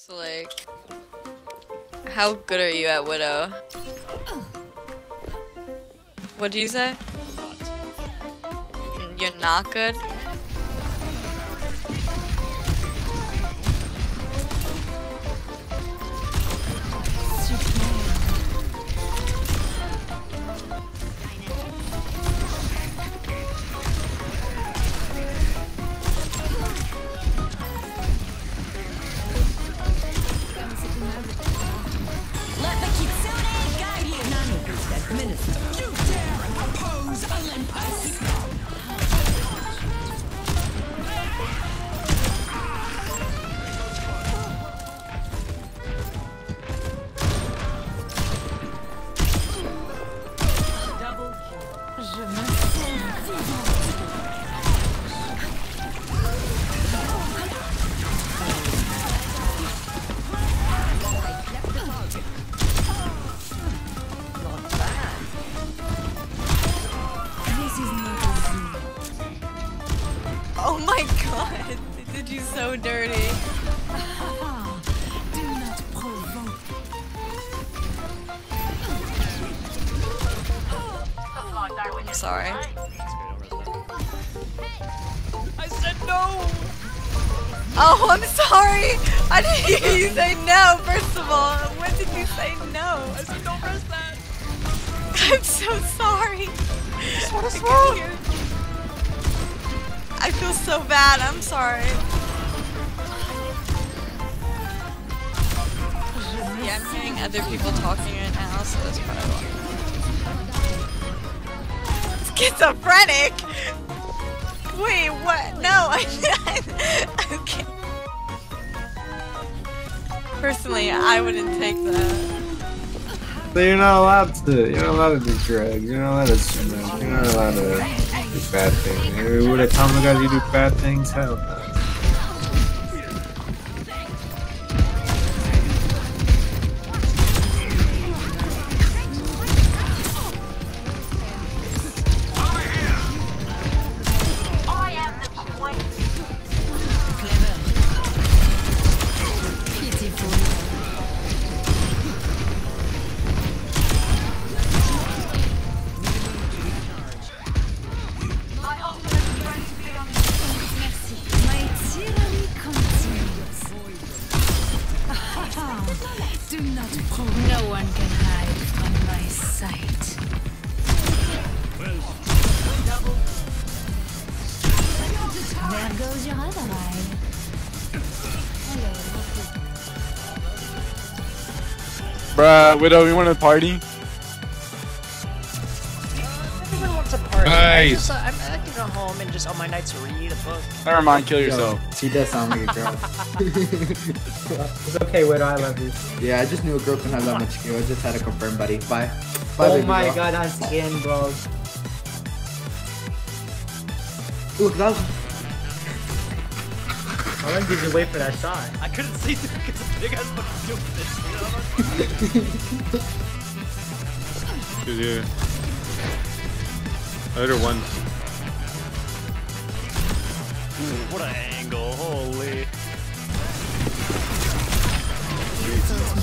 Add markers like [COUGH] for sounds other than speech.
So like, how good are you at Widow? What do you say? You're not good? Oppose did you so dirty. [LAUGHS] Do not provoke. I'm sorry. I said no! Oh, I'm sorry. I didn't hear you say no, first of all. When did you say no? I said don't press that! I'm so sorry. What is I wrong? I feel so bad. I'm sorry. Yeah, I'm hearing other people talking right now, so that's probably why. Schizophrenic? Wait, what? No, [LAUGHS] I okay. Personally, I wouldn't take that. So you're not allowed to. You're not allowed to do drugs. You're not allowed to smoke. You're not allowed to do bad things. Would have told the guys you do bad things? Hell no. Not. No one can hide from my sight. There goes your other eye. Bruh, Widow, you want to party? A party. I, Nice. just, uh, I, I like to go home and just on my nights read a book. Never mind, kill yourself. She does sound like a girl. [LAUGHS] [LAUGHS] It's okay, Widow. I love you. yeah, I just knew a girl can have that much skill. I just had to confirm, buddy. Bye. Bye, oh baby my girl. god, I'm skin, bro. Look, that was... [LAUGHS] How long did you wait for that shot? I couldn't see through because the big ass fucking doofus. You know? Yeah. I hit her once. What an angle, holy. Area.